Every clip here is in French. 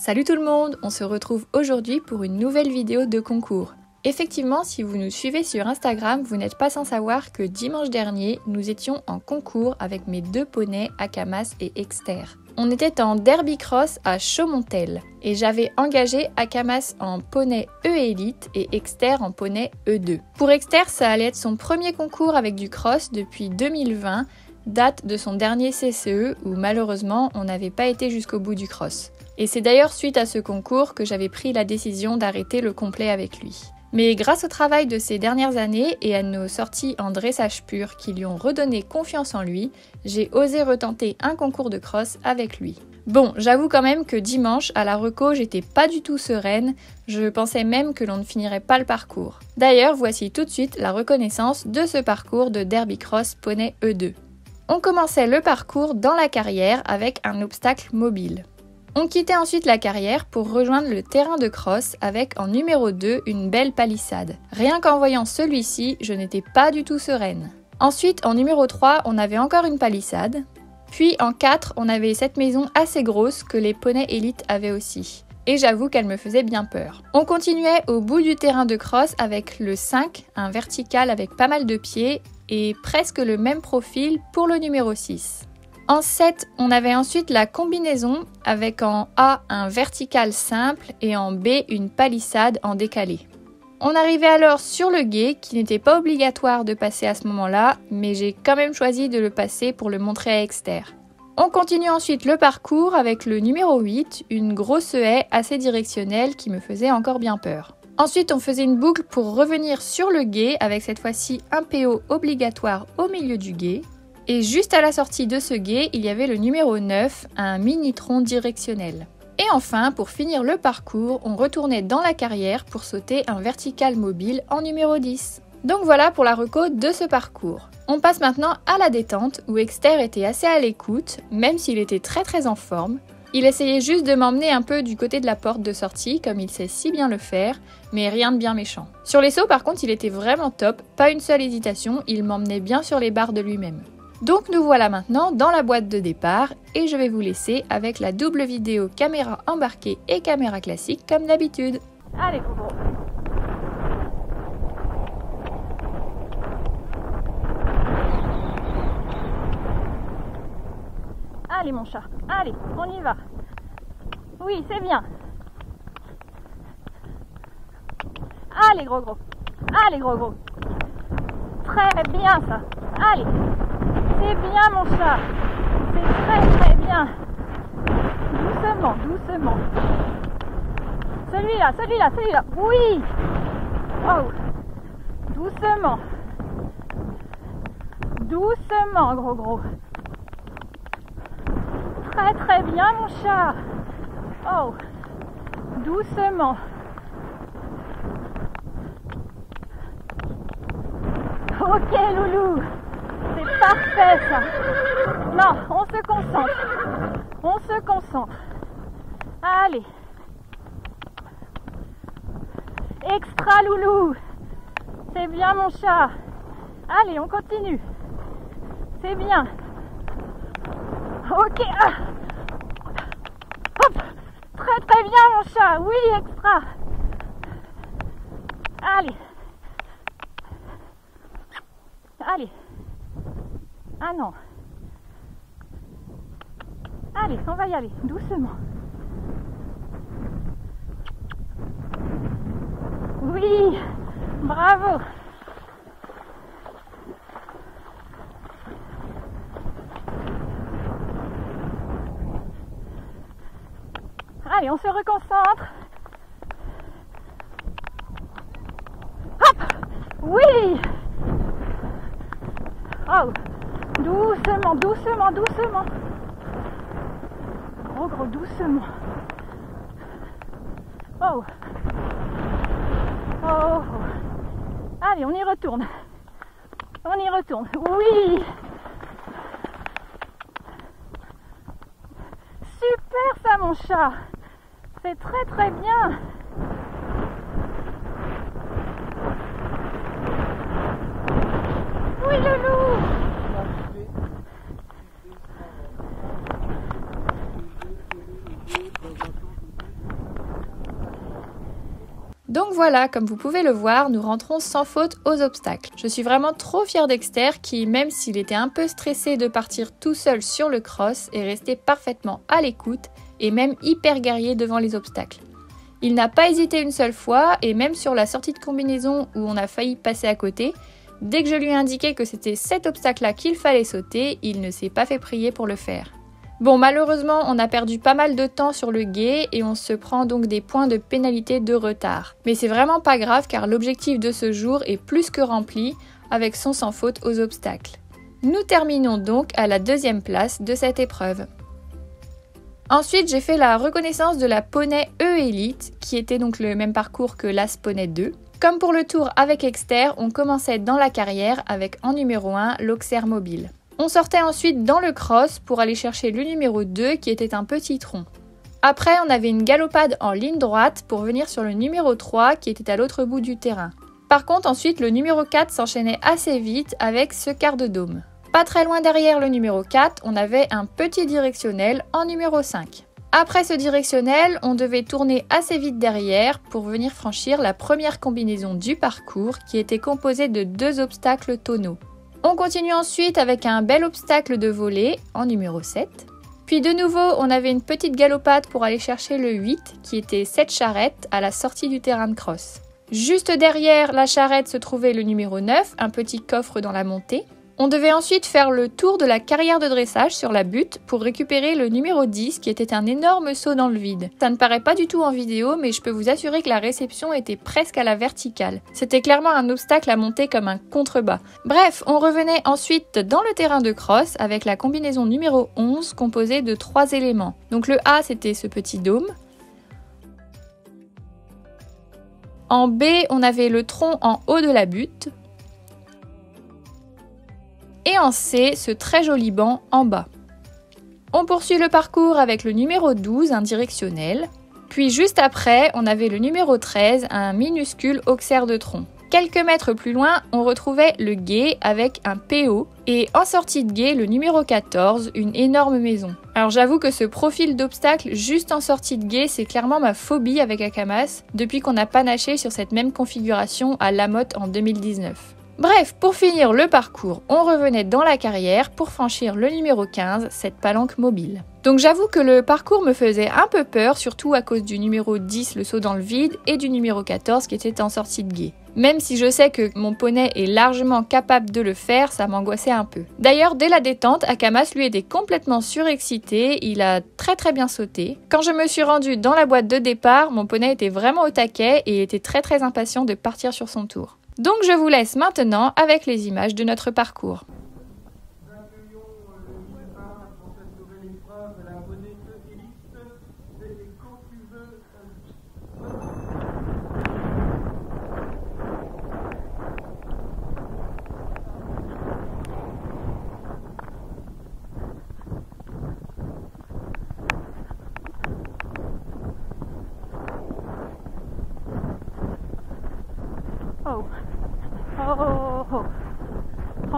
Salut tout le monde, on se retrouve aujourd'hui pour une nouvelle vidéo de concours. Effectivement, si vous nous suivez sur Instagram, vous n'êtes pas sans savoir que dimanche dernier, nous étions en concours avec mes deux poneys, Akamas et Exter. On était en derby cross à Chaumontel et j'avais engagé Akamas en poney E Elite et Exter en poney E2. Pour Exter, ça allait être son premier concours avec du cross depuis 2020, date de son dernier CCE où malheureusement on n'avait pas été jusqu'au bout du cross. Et c'est d'ailleurs suite à ce concours que j'avais pris la décision d'arrêter le complet avec lui. Mais grâce au travail de ces dernières années et à nos sorties en dressage pur qui lui ont redonné confiance en lui, j'ai osé retenter un concours de cross avec lui. Bon, j'avoue quand même que dimanche, à la reco, j'étais pas du tout sereine, je pensais même que l'on ne finirait pas le parcours. D'ailleurs, voici tout de suite la reconnaissance de ce parcours de Derby Cross Poney E2. On commençait le parcours dans la carrière avec un obstacle mobile. On quittait ensuite la carrière pour rejoindre le terrain de cross avec en numéro 2 une belle palissade. Rien qu'en voyant celui-ci, je n'étais pas du tout sereine. Ensuite, en numéro 3, on avait encore une palissade. Puis en 4, on avait cette maison assez grosse que les poneys élites avaient aussi. Et j'avoue qu'elle me faisait bien peur. On continuait au bout du terrain de cross avec le 5, un vertical avec pas mal de pieds, et presque le même profil pour le numéro 6. En 7, on avait ensuite la combinaison avec en A un vertical simple et en B une palissade en décalé. On arrivait alors sur le guet qui n'était pas obligatoire de passer à ce moment-là, mais j'ai quand même choisi de le passer pour le montrer à Exter. On continue ensuite le parcours avec le numéro 8, une grosse haie assez directionnelle qui me faisait encore bien peur. Ensuite, on faisait une boucle pour revenir sur le guet avec cette fois-ci un PO obligatoire au milieu du guet. Et juste à la sortie de ce guet, il y avait le numéro 9, un mini-tron directionnel. Et enfin, pour finir le parcours, on retournait dans la carrière pour sauter un vertical mobile en numéro 10. Donc voilà pour la reco de ce parcours. On passe maintenant à la détente où Exter était assez à l'écoute, même s'il était très très en forme. Il essayait juste de m'emmener un peu du côté de la porte de sortie, comme il sait si bien le faire, mais rien de bien méchant. Sur les sauts, par contre, il était vraiment top, pas une seule hésitation, il m'emmenait bien sur les barres de lui-même. Donc nous voilà maintenant dans la boîte de départ et je vais vous laisser avec la double vidéo caméra embarquée et caméra classique comme d'habitude. Allez Coco Mon chat, allez, on y va. Oui, c'est bien. Allez gros gros, allez gros gros. Très bien ça. Allez. C'est bien mon chat. C'est très très bien. Doucement, doucement. Celui-là, celui-là, celui-là. Oui. Oh. Doucement. Doucement, gros gros. Très très bien mon chat. Oh. Doucement. Ok loulou. C'est parfait ça. Non, on se concentre. On se concentre. Allez. Extra loulou. C'est bien mon chat. Allez, on continue. C'est bien. Ok. Ah. Hop. Très très bien mon chat. Oui, extra. Allez. Allez. Ah non. Allez, on va y aller, doucement. Oui, bravo. Allez, on se reconcentre. Hop Oui Oh Doucement, doucement, doucement. Gros, gros, doucement. Oh. Oh. oh. Allez, on y retourne. On y retourne. Oui. Super ça, mon chat. C'est très, très bien. Oui, le loup. Donc voilà, comme vous pouvez le voir, nous rentrons sans faute aux obstacles. Je suis vraiment trop fière d'Exter qui, même s'il était un peu stressé de partir tout seul sur le cross, est resté parfaitement à l'écoute et même hyper guerrier devant les obstacles. Il n'a pas hésité une seule fois et même sur la sortie de combinaison où on a failli passer à côté, dès que je lui ai indiqué que c'était cet obstacle-là qu'il fallait sauter, il ne s'est pas fait prier pour le faire. Bon, malheureusement, on a perdu pas mal de temps sur le guet et on se prend donc des points de pénalité de retard. Mais c'est vraiment pas grave car l'objectif de ce jour est plus que rempli avec son sans faute aux obstacles. Nous terminons donc à la deuxième place de cette épreuve. Ensuite, j'ai fait la reconnaissance de la poney E Elite, qui était donc le même parcours que l'As Poney 2. Comme pour le tour avec Exter, on commençait dans la carrière avec en numéro 1 l'Auxerre Mobile. On sortait ensuite dans le cross pour aller chercher le numéro 2 qui était un petit tronc. Après, on avait une galopade en ligne droite pour venir sur le numéro 3 qui était à l'autre bout du terrain. Par contre, ensuite, le numéro 4 s'enchaînait assez vite avec ce quart de dôme. Pas très loin derrière le numéro 4, on avait un petit directionnel en numéro 5. Après ce directionnel, on devait tourner assez vite derrière pour venir franchir la première combinaison du parcours qui était composée de deux obstacles tonneaux. On continue ensuite avec un bel obstacle de volée en numéro 7. Puis de nouveau, on avait une petite galopade pour aller chercher le 8 qui était cette charrette à la sortie du terrain de cross. Juste derrière la charrette se trouvait le numéro 9, un petit coffre dans la montée. On devait ensuite faire le tour de la carrière de dressage sur la butte pour récupérer le numéro 10 qui était un énorme saut dans le vide. Ça ne paraît pas du tout en vidéo mais je peux vous assurer que la réception était presque à la verticale. C'était clairement un obstacle à monter comme un contrebas. Bref, on revenait ensuite dans le terrain de cross avec la combinaison numéro 11 composée de trois éléments. Donc le A c'était ce petit dôme. En B, on avait le tronc en haut de la butte et en C, ce très joli banc en bas. On poursuit le parcours avec le numéro 12, un directionnel. Puis juste après, on avait le numéro 13, un minuscule auxerre de tronc. Quelques mètres plus loin, on retrouvait le guet avec un PO et en sortie de guet, le numéro 14, une énorme maison. Alors j'avoue que ce profil d'obstacle juste en sortie de guet, c'est clairement ma phobie avec Akamas depuis qu'on a panaché sur cette même configuration à Lamotte en 2019. Bref, pour finir le parcours, on revenait dans la carrière pour franchir le numéro 15, cette palanque mobile. Donc j'avoue que le parcours me faisait un peu peur, surtout à cause du numéro 10, le saut dans le vide, et du numéro 14 qui était en sortie de guet. Même si je sais que mon poney est largement capable de le faire, ça m'angoissait un peu. D'ailleurs, dès la détente, Akamas lui était complètement surexcité, il a très très bien sauté. Quand je me suis rendue dans la boîte de départ, mon poney était vraiment au taquet et était très très impatient de partir sur son tour. Donc je vous laisse maintenant avec les images de notre parcours.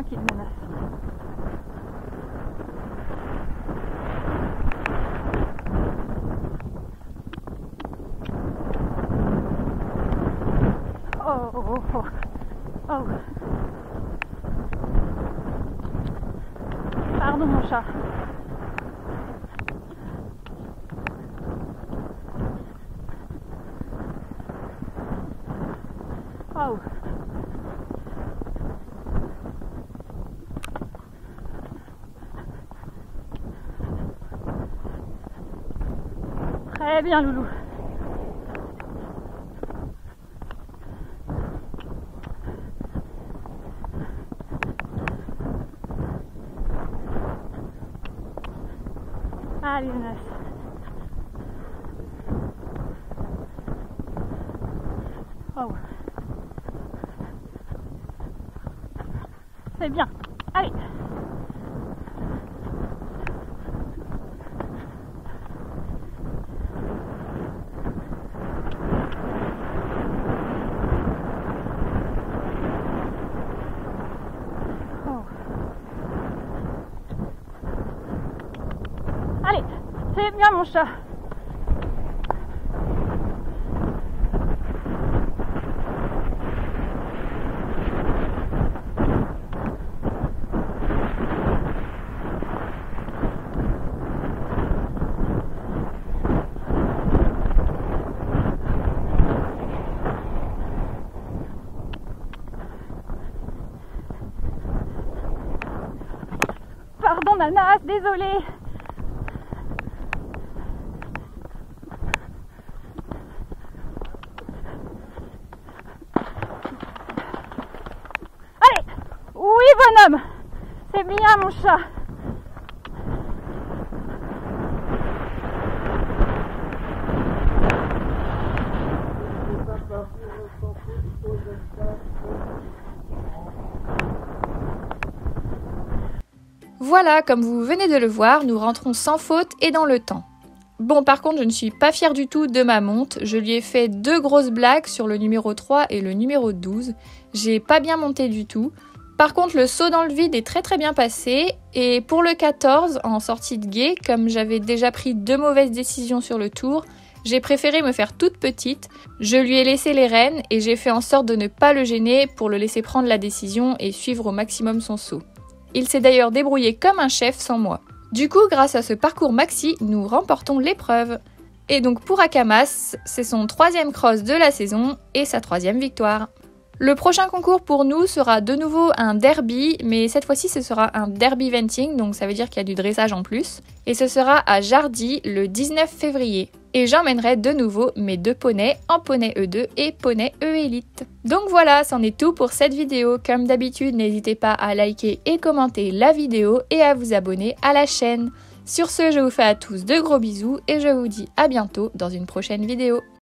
Oh, oh, oh. Oh. Pardon, mon chat. Oh. Très bien, Loulou. Allez, Younes. Oh. C'est bien. Viens mon chat. pardon Nanas, désolée bonhomme C'est bien, mon chat Voilà, comme vous venez de le voir, nous rentrons sans faute et dans le temps. Bon, par contre, je ne suis pas fière du tout de ma monte. Je lui ai fait deux grosses blagues sur le numéro 3 et le numéro 12. J'ai pas bien monté du tout. Par contre, le saut dans le vide est très très bien passé. Et pour le 14, en sortie de guet, comme j'avais déjà pris deux mauvaises décisions sur le tour, j'ai préféré me faire toute petite. Je lui ai laissé les rênes et j'ai fait en sorte de ne pas le gêner pour le laisser prendre la décision et suivre au maximum son saut. Il s'est d'ailleurs débrouillé comme un chef sans moi. Du coup, grâce à ce parcours maxi, nous remportons l'épreuve. Et donc pour Akamas, c'est son troisième cross de la saison et sa troisième victoire. Le prochain concours pour nous sera de nouveau un derby, mais cette fois-ci ce sera un derby venting, donc ça veut dire qu'il y a du dressage en plus. Et ce sera à Jardy le 19 février. Et j'emmènerai de nouveau mes deux poneys en poney E2 et poney E Elite. Donc voilà, c'en est tout pour cette vidéo. Comme d'habitude, n'hésitez pas à liker et commenter la vidéo et à vous abonner à la chaîne. Sur ce, je vous fais à tous de gros bisous et je vous dis à bientôt dans une prochaine vidéo.